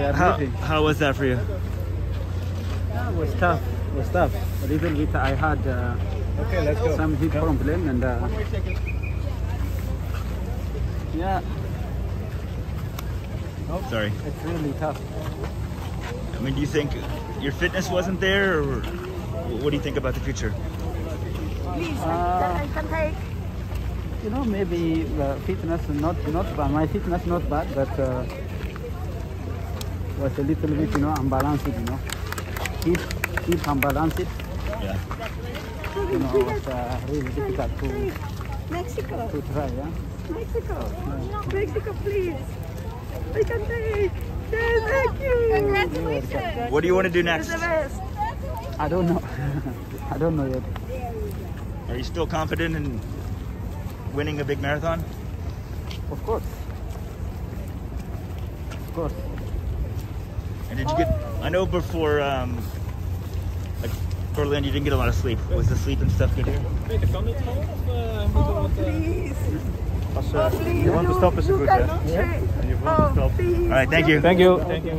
we are How, meeting. how was that for you? Yeah, it was tough. It was tough. A little bit. I had uh, Okay, let's go. some hip problem and uh, yeah, Oh, Sorry. it's really tough. I mean, do you think your fitness wasn't there, or what do you think about the future? Please, Uh, I can take. You know, maybe the fitness not not bad. My fitness not bad, but uh, was a little bit, you know, unbalanced. You know, keep keep unbalanced. Yeah. You know, it's uh, really difficult to Mexico, to try. Yeah. Mexico, Mexico, please. I can take. Yes, thank you. Congratulations. What do you want to do next? the best. I don't know. I don't know yet. Are you still confident in winning a big marathon? Of course. Of course. And did you get? I know before, um, like Berlin, you didn't get a lot of sleep. Was the sleep and stuff good here? Oh, please. Oh, please. You want to stop is you good, yeah? You want to Oh, stop. please. All right, thank you. Thank you. Thank you.